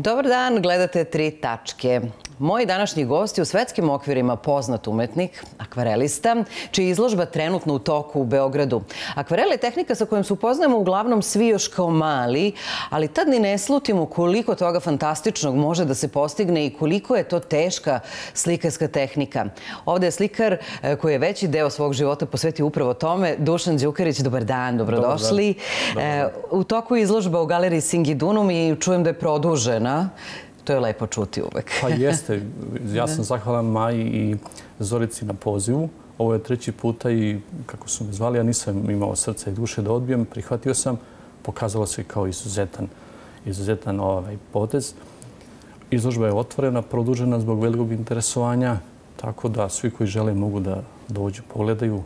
Dobar dan, gledate tri tačke. Moj današnji gost je u svetskim okvirima poznat umetnik, akvarelista, čija je izložba trenutno u toku u Beogradu. Akvarel je tehnika sa kojom se upoznajemo uglavnom svi još kao mali, ali tad ni ne slutimo koliko toga fantastičnog može da se postigne i koliko je to teška slikarska tehnika. Ovdje je slikar e, koji je veći deo svog života posvetio upravo tome. Dušan Đukarić, dobar dan, dobrodošli. E, u toku je izložba u galeriji Singidunum i čujem da je produžena. To je lepo čuti uvek. Pa jeste. Ja sam zahvalan Maji i Zorici na pozivu. Ovo je treći puta i kako su me zvali, ja nisam imao srca i duše da odbijem. Prihvatio sam. Pokazalo se kao izuzetan, izuzetan ovaj potez. Izložba je otvorena, produžena zbog velikog interesovanja, tako da svi koji žele mogu da dođu, pogledaju.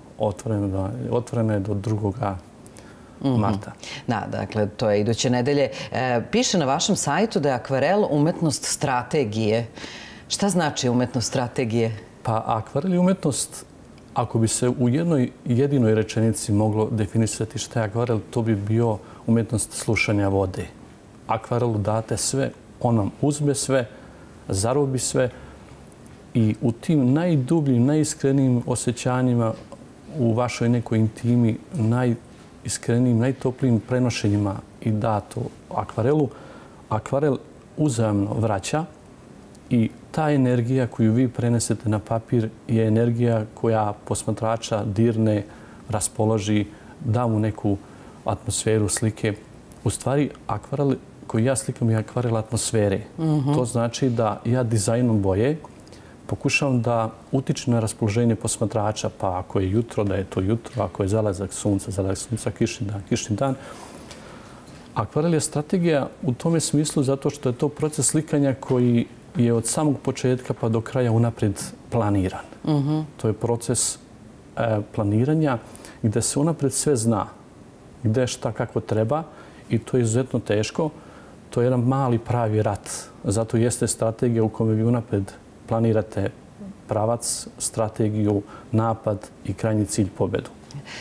Otvorena je do Mhm. marta. Da, dakle, to je iduće nedelje. E, piše na vašem sajtu da je akvarel umetnost strategije. Šta znači umetnost strategije? Pa akvarel je umetnost, ako bi se u jednoj jedinoj rečenici moglo definisati šta je akvarel, to bi bio umetnost slušanja vode. Akvarelu date sve, on vam uzme sve, zarobi sve i u tim najdubljim, najiskrenijim osjećanjima u vašoj nekoj intimi, naj, iskrenim, najtoplijim prenošenjima i dato akvarelu, akvarel uzajemno vraća i ta energija koju vi prenesete na papir je energija koja posmatrača dirne, raspoloži, da mu neku atmosferu slike. U stvari, akvarel koji ja slikam je akvarel atmosfere. Mhm. To znači da ja dizajnom boje pokušavam da utiče na raspoloženje posmatrača, pa ako je jutro, da je to jutro, ako je zalazak sunca, zalazak sunca, kišni dan, kišni dan. Akvarel je strategija u tome smislu zato što je to proces slikanja koji je od samog početka pa do kraja unapred planiran. Mhm. To je proces e, planiranja gde se unapred sve zna gde šta kako treba i to je izuzetno teško. To je jedan mali pravi rat. Zato jeste strategija u kome vi unapred planirate pravac, strategiju, napad i krajnji cilj pobedu?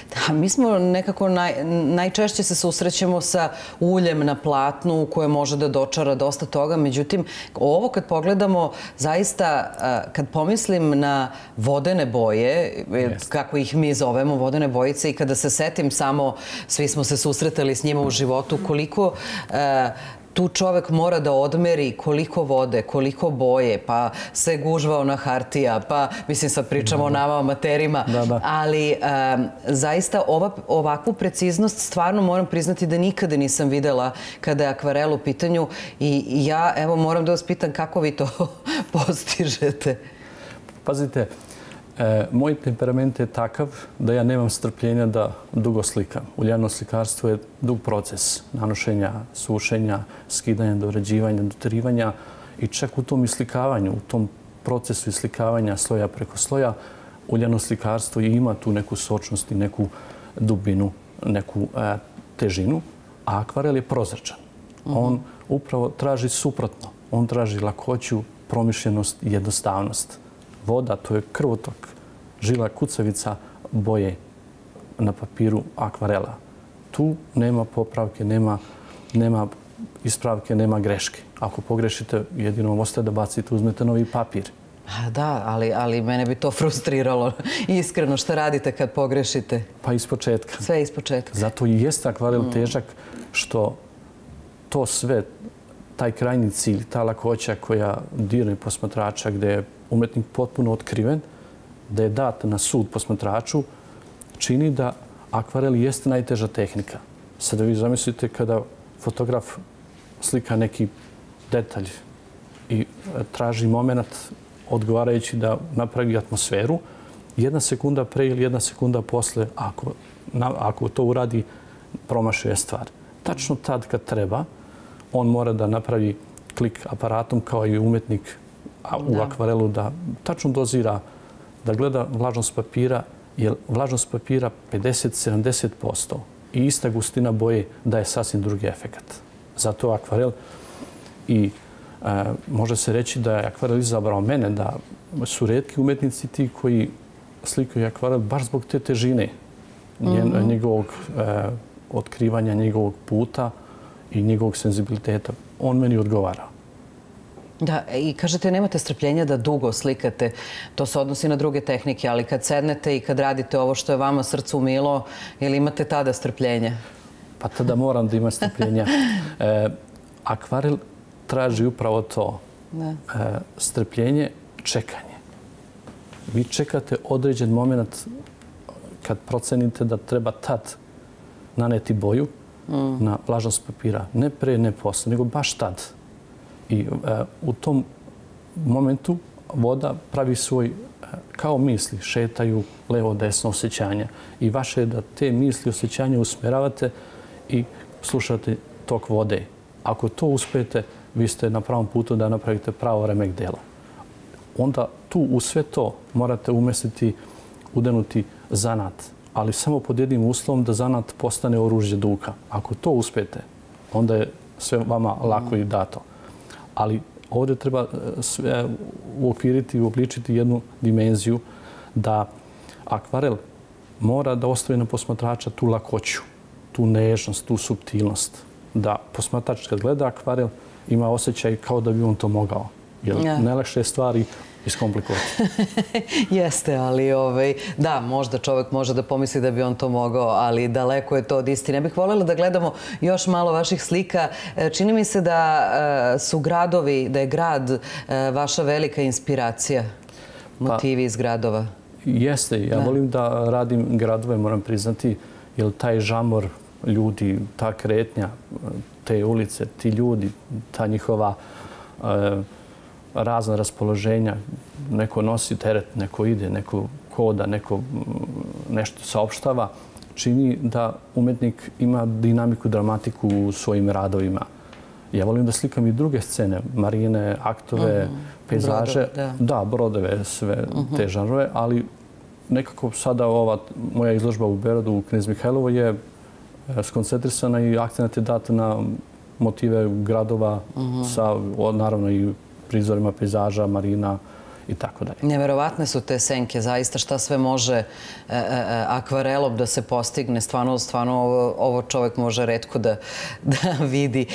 Da, mi smo nekako naj, najčešće se susrećemo sa uljem na platnu koje može da dočara dosta toga. Međutim, ovo kad pogledamo, zaista kad pomislim na vodene boje, yes. kako ih mi zovemo, vodene bojice, i kada se setim samo, svi smo se susretali s njima u životu, koliko tu čovek mora da odmeri koliko vode, koliko boje, pa se gužvao na hartija, pa mislim sad pričamo o nama amaterima, ali zaista ovakvu preciznost stvarno moram priznati da nikada nisam videla kada je akvarel u pitanju i ja evo moram da vas pitam kako vi to postižete. Pazite, E, moj temperament je takav da ja nemam strpljenja da dugo slikam. Uljano slikarstvo je dug proces nanošenja, sušenja, skidanja, dorađivanja, dotrivanja i čak u tom islikavanju, u tom procesu islikavanja sloja preko sloja, uljano slikarstvo ima tu neku sočnost i neku dubinu, neku e, težinu, a akvarel je prozračan. Mhm. On upravo traži suprotno. On traži lakoću, promišljenost i jednostavnost voda, to je krvotok, žila kucavica boje na papiru akvarela. Tu nema popravke, nema, nema ispravke, nema greške. Ako pogrešite, jedino vam ostaje da bacite, uzmete novi papir. Da, ali, ali mene bi to frustriralo. Iskreno, što radite kad pogrešite? Pa iz početka. Sve iz početka. Zato i jeste akvarel mm. težak što to sve, taj krajni cilj, ta lakoća koja dirne posmatrača gde je umetnik potpuno otkriven, da je dat na sud posmatraču, čini da akvarel jeste najteža tehnika. Sada vi zamislite kada fotograf slika neki detalj i e, traži moment odgovarajući da napravi atmosferu, jedna sekunda pre ili jedna sekunda posle, ako, ako to uradi, promašuje stvar. Tačno tad kad treba, on mora da napravi klik aparatom kao i umetnik u akvarelu da tačno dozira, da gleda vlažnost papira, jer vlažnost papira 50-70% i ista gustina boje daje sasvim drugi efekt. Zato akvarel i e, može se reći da je akvarel izabrao mene, da su redki umetnici ti koji slikaju akvarel baš zbog te težine mhm. njegovog e, otkrivanja, njegovog puta i njegovog senzibiliteta. On meni odgovara. Da, i kažete nemate strpljenja da dugo slikate, to se odnosi na druge tehnike, ali kad sednete i kad radite ovo što je vama srcu milo, ili imate tada strpljenja? Pa tada moram da ima strpljenja. E, akvarel traži upravo to. E, strpljenje, čekanje. Vi čekate određen moment kad procenite da treba tad naneti boju mm. na vlažnost papira. Ne pre, ne posle, nego baš tad. I e, u tom momentu voda pravi svoj, e, kao misli, šetaju levo, desno osjećanja. I vaše je da te misli, osjećanja usmjeravate i slušate tok vode. Ako to uspete, vi ste na pravom putu da napravite pravo remek dela. Onda tu u sve to morate umestiti, udenuti zanat, ali samo pod jednim uslovom da zanat postane oružje duka. Ako to uspete, onda je sve vama lako i dato. Ali ovdje treba e, sve uokviriti i uobličiti jednu dimenziju da akvarel mora da ostavi na posmatrača tu lakoću, tu nežnost, tu subtilnost. Da posmatrač kad gleda akvarel ima osjećaj kao da bi on to mogao. Jer najlakše stvari iskomplikovati. Jeste, ali ovaj, da, možda čovjek može da pomisli da bi on to mogao, ali daleko je to od istine. bih voljela da gledamo još malo vaših slika. E, čini mi se da e, su gradovi, da je grad e, vaša velika inspiracija, pa, motivi iz gradova. Jeste, ja volim da radim gradove, moram priznati, jer taj žamor ljudi, ta kretnja, te ulice, ti ljudi, ta njihova razna raspoloženja. Neko nosi teret, neko ide, neko koda, neko nešto saopštava, čini da umetnik ima dinamiku, dramatiku u svojim radovima. Ja volim da slikam i druge scene, marine, aktove, mhm. pejzaže. Da, brodove, sve mhm. te žanrove, ali nekako sada ova moja izložba u Berodu u Knez Mihajlovo je e, skoncentrisana i akcenat je dat na motive gradova mhm. sa, naravno, i prizorima pejzaža, marina i tako dalje. Neverovatne su te senke, zaista šta sve može e, e, e akvarelom da se postigne. Stvarno, stvarno ovo čovjek može redko da, da vidi.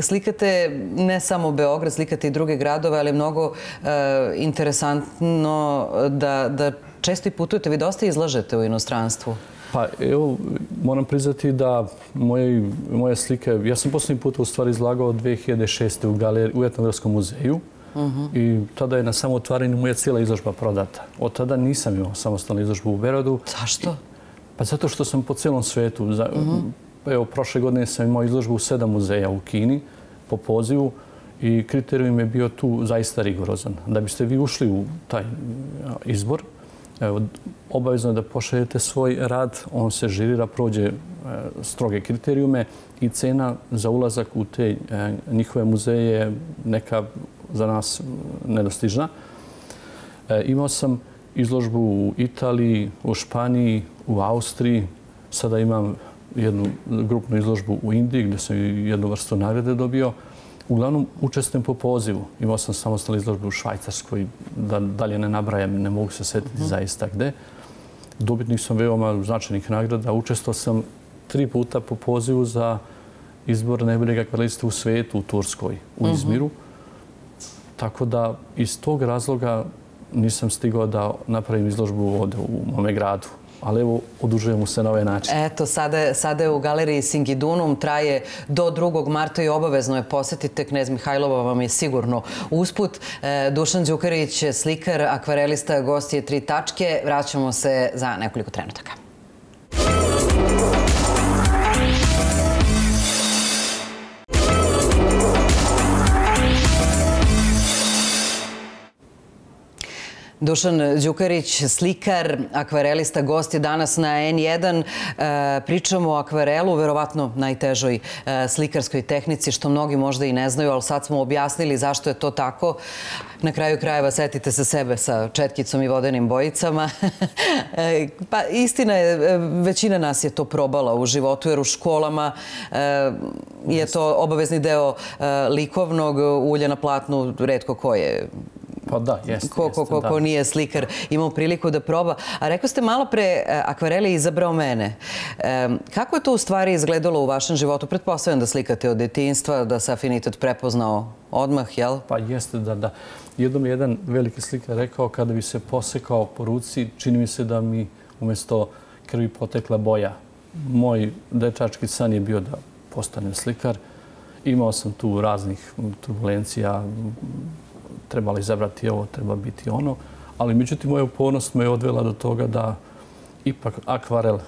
Slikate ne samo Beograd, slikate i druge gradove, ali je mnogo e, interesantno da, da često i putujete. Vi dosta izlažete u inostranstvu. Pa evo, moram priznati da moje, moje slike, ja sam posljednji put u stvari izlagao 2006. u, galeriji, u Etnografskom muzeju uh i tada je na samo otvaranju moja cijela izložba prodata. Od tada nisam imao samostalnu izložbu u Berodu. Zašto? Pa zato što sam po cijelom svetu. Uh Evo, prošle godine sam imao izložbu u sedam muzeja u Kini po pozivu i kriterijum je bio tu zaista rigorozan. Da biste vi ušli u taj izbor, Evo, obavezno je da pošaljete svoj rad, on se žirira, prođe e, stroge kriterijume i cena za ulazak u te e, njihove muzeje je neka za nas nedostižna. E, imao sam izložbu u Italiji, u Španiji, u Austriji. Sada imam jednu grupnu izložbu u Indiji gdje sam jednu vrstu nagrade dobio. Uglavnom, učestvujem po pozivu. Imao sam samostalnu izložbu u Švajcarskoj, da dalje ne nabrajam, ne mogu se setiti mhm. zaista gde. Dobitnik sam veoma značajnih nagrada. Učestvovao sam tri puta po pozivu za izbor najboljeg akvarelista u svetu, u Turskoj, u mhm. Izmiru. Tako da iz tog razloga nisam stigao da napravim izložbu ovde u mome gradu ali evo, odužujemo se na ovaj način. Eto, sada je u galeriji Singidunum, traje do 2. marta i obavezno je posjetite. Knez Mihajlova vam je sigurno usput. E, Dušan Đukarić, slikar, akvarelista, gost je tri tačke. Vraćamo se za nekoliko trenutaka. Dušan Đukarić, slikar, akvarelista, gost je danas na N1. E, pričamo o akvarelu, verovatno najtežoj e, slikarskoj tehnici, što mnogi možda i ne znaju, ali sad smo objasnili zašto je to tako. Na kraju krajeva setite se sebe sa četkicom i vodenim bojicama. E, pa istina je, većina nas je to probala u životu, jer u školama je to obavezni deo likovnog ulja na platnu, redko koje Pa da, jeste. Ko, ko, ko, ko nije slikar imao priliku da proba. A rekao ste malo pre, e, akvareli izabrao mene. E, kako je to u stvari izgledalo u vašem životu? Pretpostavljam da slikate od detinstva, da se afinitet prepoznao odmah, jel? Pa jeste da, da. Jednom jedan veliki slikar rekao kada bi se posekao po ruci, čini mi se da mi umjesto krvi potekla boja. Moj dečački san je bio da postanem slikar. Imao sam tu raznih turbulencija, trebali izabrati ovo, treba biti ono. Ali međutim, moja upornost me je odvela do toga da ipak akvarel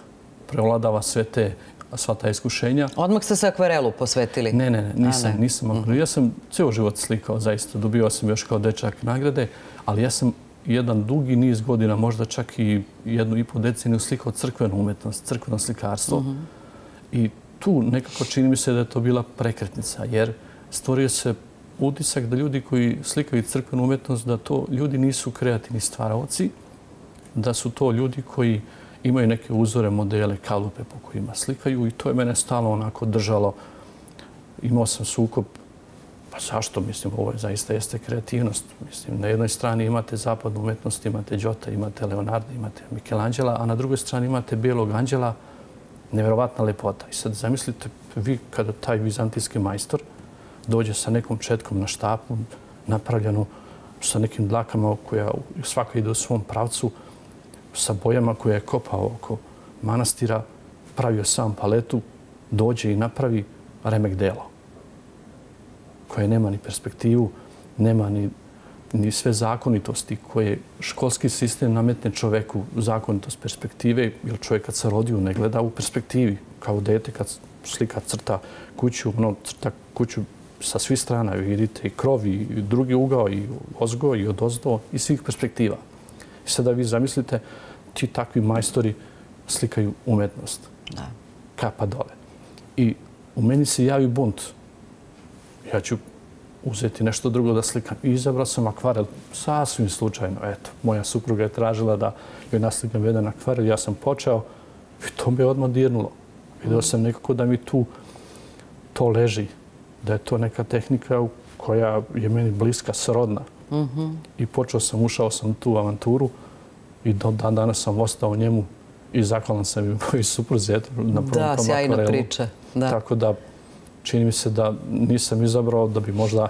prevladava sve te sva ta iskušenja. Odmah ste se akvarelu posvetili? Ne, ne, ne, nisam, ne. nisam akvarelu. Mhm. Ja sam cijel život slikao, zaista. Dobio sam još kao dečak nagrade, ali ja sam jedan dugi niz godina, možda čak i jednu i pol deceniju slikao crkvenu umetnost, crkveno slikarstvo. Mhm. -huh. I tu nekako čini mi se da je to bila prekretnica, jer stvorio se utisak da ljudi koji slikaju crkvenu umetnost, da to ljudi nisu kreativni stvaravci, da su to ljudi koji imaju neke uzore, modele, kalupe po kojima slikaju i to je mene stalo onako držalo. Imao sam sukop, pa zašto? Mislim, ovo je zaista jeste kreativnost. Mislim, na jednoj strani imate zapadnu umetnost, imate Đota, imate Leonarda, imate Michelangela, a na drugoj strani imate Bijelog anđela, nevjerovatna lepota. I sad zamislite vi kada taj vizantijski majstor dođe sa nekom četkom na štapu, napravljenu sa nekim dlakama koja svaka ide u svom pravcu, sa bojama koje je kopao oko manastira, pravio sam paletu, dođe i napravi remek delo koje nema ni perspektivu, nema ni, ni sve zakonitosti koje školski sistem nametne čoveku zakonitost perspektive, jer čovjek kad se rodio ne gleda u perspektivi, kao dete kad slika crta kuću, ono, crta kuću sa svih strana, vidite i krov, i drugi ugao, i ozgo, i odozdo, i svih perspektiva. I sada vi zamislite, ti takvi majstori slikaju umetnost. Da. Kapa dole. I u meni se javi bunt. Ja ću uzeti nešto drugo da slikam. I izabrao sam akvarel sasvim slučajno. Eto, moja supruga je tražila da joj naslikam jedan akvarel. Ja sam počeo i to me odmah dirnulo. Vidao sam nekako da mi tu to leži. Da je to neka tehnika koja je meni bliska, srodna. Mm -hmm. I počeo sam, ušao sam tu avanturu i do dan danas sam ostao njemu i zahvalan sam i moji supruzi na prvom da, tom sjajna akvarelu. priča. Da. Tako da čini mi se da nisam izabrao da bi možda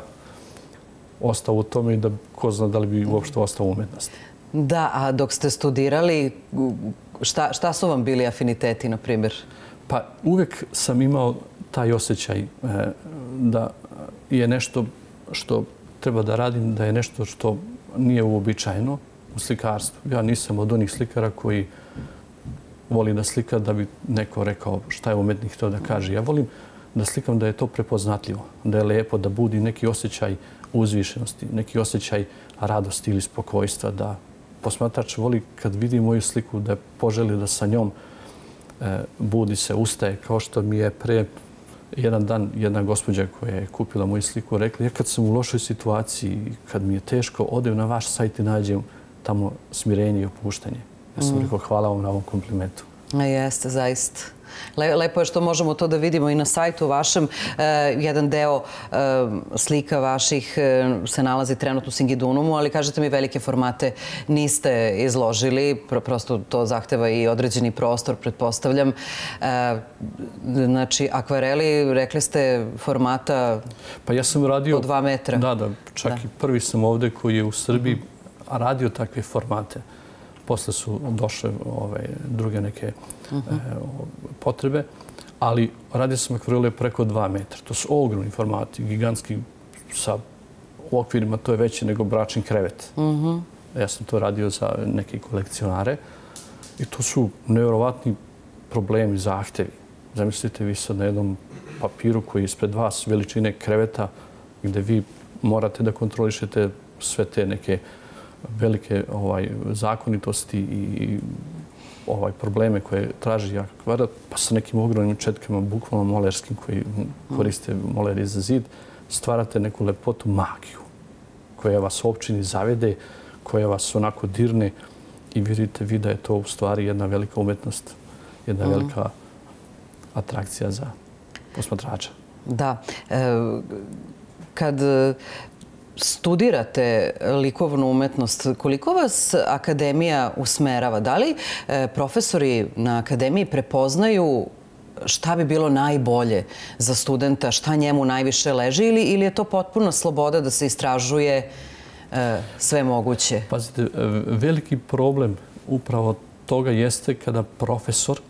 ostao u tome i da ko zna da li bi uopšte ostao u umetnosti. Da, a dok ste studirali, šta, šta su vam bili afiniteti, na primjer? Pa uvek sam imao taj osjećaj e, da je nešto što treba da radim, da je nešto što nije uobičajeno, u slikarstvu. Ja nisam od onih slikara koji voli da slika da bi neko rekao šta je umetnik to da kaže. Ja volim da slikam da je to prepoznatljivo, da je lepo, da budi neki osjećaj uzvišenosti, neki osjećaj radosti ili spokojstva, da posmatrač voli kad vidi moju sliku da poželi da sa njom e, budi se, ustaje, kao što mi je pre jedan dan jedna gospođa koja je kupila moju sliku rekla, ja kad sam u lošoj situaciji, kad mi je teško, odem na vaš sajt i nađem tamo smirenje i opuštanje. Ja sam mm. rekao hvala vam na ovom komplimentu. Jeste, zaista. Lepo je što možemo to da vidimo i na sajtu vašem. E, jedan deo e, slika vaših e, se nalazi trenutno u Singidunumu, ali kažete mi velike formate niste izložili. Prosto to zahteva i određeni prostor, pretpostavljam. Znači, akvareli, rekli ste, formata pa ja sam radio, po dva metra. Da, da. Čak i prvi sam ovde koji je u Srbiji radio takve formate. Posle su došle ove, druge neke uh -huh. e, potrebe, ali radio sam akvarele preko dva metra. To su ogromni formati, gigantski sa okvirima, to je veće nego bračni krevet. Uh -huh. Ja sam to radio za neke kolekcionare i to su nevjerovatni problemi, zahtevi. Zamislite vi sad na jednom papiru koji je ispred vas veličine kreveta gde vi morate da kontrolišete sve te neke velike ovaj zakonitosti i ovaj probleme koje traži jak kvadrat, pa sa nekim ogromnim četkama, bukvalno molerskim koji koriste moleri za zid, stvarate neku lepotu, magiju koja vas općini zavede, koja vas onako dirne i vidite vi da je to u stvari jedna velika umetnost, jedna mhm. velika atrakcija za posmatrača. Da. E, kad studirate likovnu umetnost, koliko vas akademija usmerava? Da li e, profesori na akademiji prepoznaju šta bi bilo najbolje za studenta, šta njemu najviše leži ili je to potpuno sloboda da se istražuje e, sve moguće? Pazite, e, veliki problem upravo toga jeste kada profesor,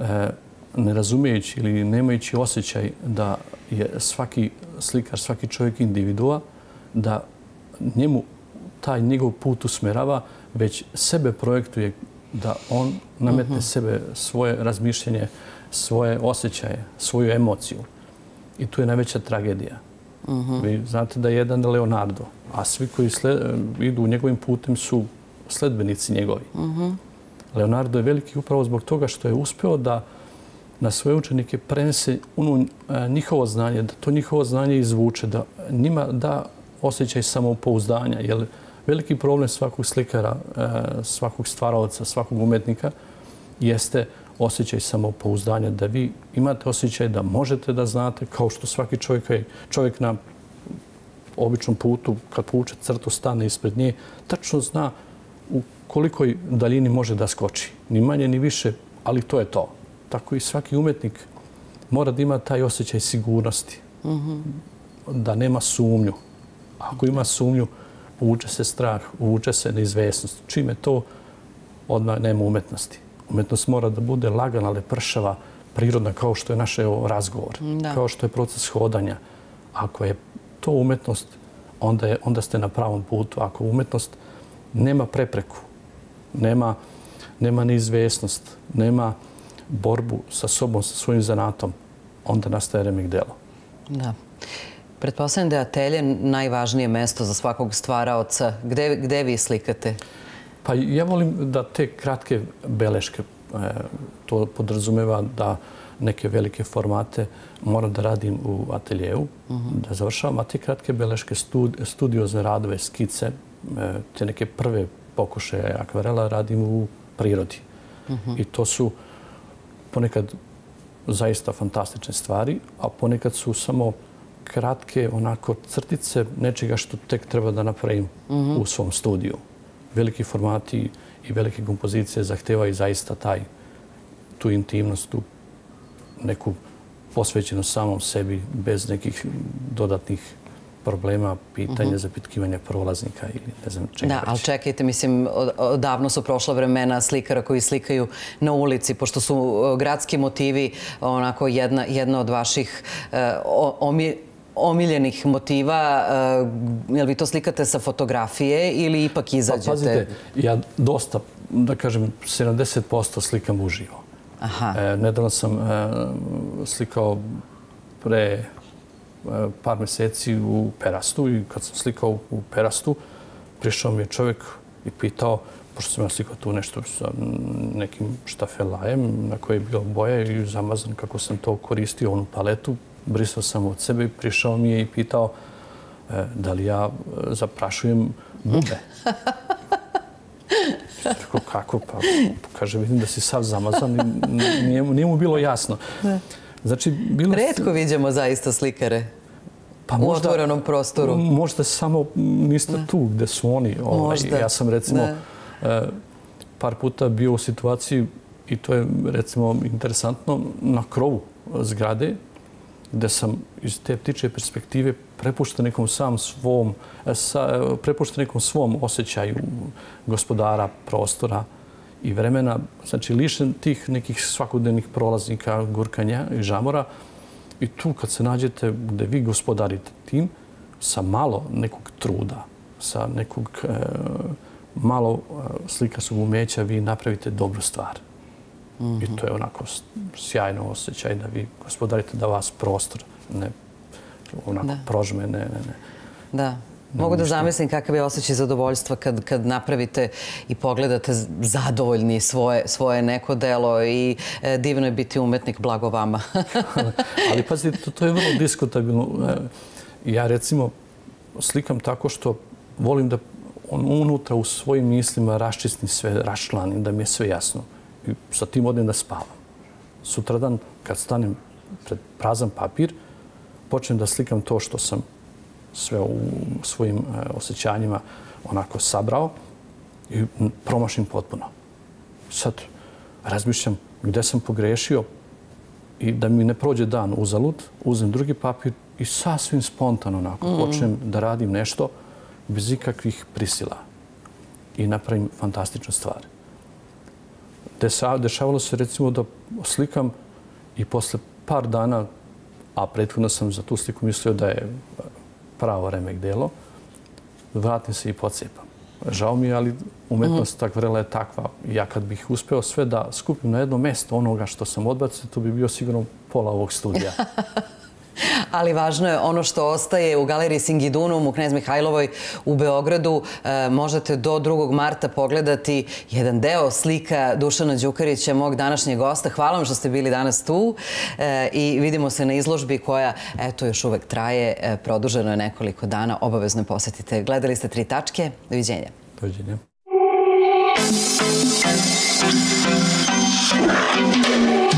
e, ne razumijeći ili nemajući osjećaj da je svaki slikar, svaki čovjek individua, da njemu taj njegov put usmerava, već sebe projektuje da on nametne mhm. sebe svoje razmišljenje, svoje osjećaje, svoju emociju. I tu je najveća tragedija. Mhm. Vi znate da je jedan Leonardo, a svi koji idu njegovim putem su sledbenici njegovi. Mhm. Leonardo je veliki upravo zbog toga što je uspeo da na svoje učenike prenese ono njihovo znanje, da to njihovo znanje izvuče, da njima da osjećaj samopouzdanja. Jer veliki problem svakog slikara, e, svakog stvaravca, svakog umetnika jeste osjećaj samopouzdanja. Da vi imate osjećaj da možete da znate, kao što svaki čovjek, čovjek na običnom putu, kad povuče crtu, stane ispred nje, tačno zna u kolikoj daljini može da skoči. Ni manje, ni više, ali to je to. Tako i svaki umetnik mora da ima taj osjećaj sigurnosti. Mhm. Da nema sumnju. Ako ima sumnju, uvuče se strah, uvuče se neizvesnost. Čime to, odmah nema umetnosti. Umetnost mora da bude lagana, ali pršava, prirodna, kao što je naš razgovor, kao što je proces hodanja. Ako je to umetnost, onda, je, onda ste na pravom putu. Ako umetnost nema prepreku, nema, nema neizvesnost, nema borbu sa sobom, sa svojim zanatom, onda nastaje remek delo. Da. Pretpostavljam da je atelje najvažnije mesto za svakog stvaraoca. Gde, gde vi slikate? Pa ja volim da te kratke beleške, e, to podrazumeva da neke velike formate moram da radim u ateljevu, mhm. da završavam, a te kratke beleške, studiozne radove, skice, e, te neke prve pokuše akvarela radim u prirodi. Mhm. I to su ponekad zaista fantastične stvari, a ponekad su samo kratke onako crtice nečega što tek treba da napravim mhm. u svom studiju. Veliki formati i velike kompozicije zahtevaju zaista taj, tu intimnost, tu neku posvećenost samom sebi bez nekih dodatnih problema, pitanja, uh -huh. zapitkivanja prolaznika ili ne znam čega Da, ali čekajte, mislim, odavno su prošla vremena slikara koji slikaju na ulici, pošto su gradski motivi onako jedna, jedna od vaših uh, omi, omiljenih motiva, uh, jel vi to slikate sa fotografije ili ipak pa izađete? Pa pazite, ja dosta, da kažem, 70% slikam uživo. Aha. E, nedavno sam e, slikao pre e, par meseci u Perastu i kad sam slikao u Perastu, prišao mi je čovjek i pitao, pošto sam ja slikao tu nešto sa nekim štafelajem na koje je bilo boja i zamazan kako sam to koristio, onu paletu, brisao sam od sebe prišao mi je i pitao e, da li ja e, zaprašujem bube. Tako, kako? Pa, kaže, vidim da si sav zamazan i nije, nije mu bilo jasno. Znači, bilo... Redko vidimo zaista slikare pa možda, u otvorenom prostoru. Možda samo niste tu gde su oni. Ovaj, Ja sam, recimo, e, par puta bio u situaciji i to je, recimo, interesantno, na krovu zgrade, gde sam iz te ptiče perspektive prepušten nekom sam svom, e, sa, e, prepušten nekom svom osjećaju gospodara prostora i vremena, znači lišen tih nekih svakodnevnih prolaznika, gurkanja i žamora. I tu kad se nađete gde vi gospodarite tim, sa malo nekog truda, sa nekog e, malo e, slika svog umeća, vi napravite dobru stvar. I to je onako sjajno osjećaj da vi gospodarite da vas prostor ne onako prožme, ne, ne, ne. Da. Mogu da zamislim kakav je osjećaj zadovoljstva kad, kad napravite i pogledate zadovoljni svoje, svoje neko delo i e, divno je biti umetnik, blago vama. Ali pazi, to, to je vrlo diskutabilno. E, ja recimo slikam tako što volim da on unutra u svojim mislima raščistim sve, raščlanim, da mi je sve jasno i sa tim odim da spavam. Sutradan, kad stanem pred prazan papir, počnem da slikam to što sam sve u svojim e, osjećanjima onako sabrao i promašim potpuno. Sad razmišljam gde sam pogrešio i da mi ne prođe dan uzalud, uzem drugi papir i sasvim spontano onako mm. počnem da radim nešto bez ikakvih prisila i napravim fantastičnu stvar. Dešavalo se recimo da slikam i posle par dana, a prethodno sam za tu sliku mislio da je pravo remek delo, vratim se i pocijepam. Žao mi je, ali umetnost akvarela je takva. Ja kad bih uspeo sve da skupim na jedno mesto onoga što sam odbacio, to bi bio sigurno pola ovog studija. Ali važno je ono što ostaje u galeriji Singidunum u Knez Mihajlovoj u Beogradu. E, možete do 2. marta pogledati jedan deo slika Dušana Đukarića, mog današnjeg gosta. Hvala vam što ste bili danas tu e, i vidimo se na izložbi koja eto još uvek traje. E, produženo je nekoliko dana. Obavezno posetite. Gledali ste tri tačke. Doviđenja. Doviđenja. Doviđenja.